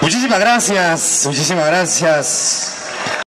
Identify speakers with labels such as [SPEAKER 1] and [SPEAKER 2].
[SPEAKER 1] Muchísimas gracias, muchísimas gracias.